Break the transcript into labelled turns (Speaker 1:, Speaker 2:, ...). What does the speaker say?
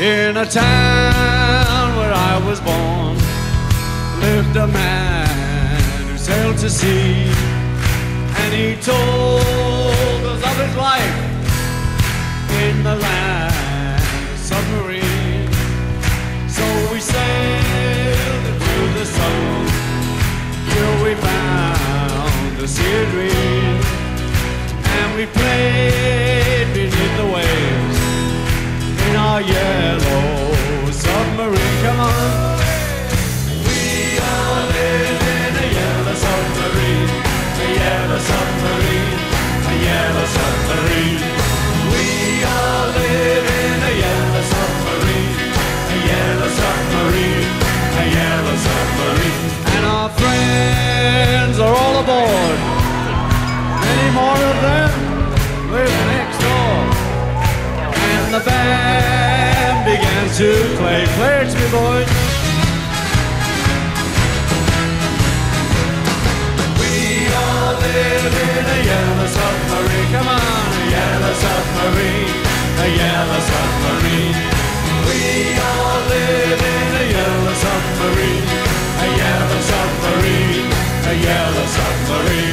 Speaker 1: In a town where I was born lived a man who sailed to sea, and he told us of his life in the land submarine. So we sailed into the sun, till we found the sea of dreams, and we played beneath the waves in our yellow friends are all aboard. Many more of them live next door. And the band began to play. Play it to me, boys. We all live in a yellow submarine. Come on, a yellow submarine, a yellow submarine. We all a yellow submarine.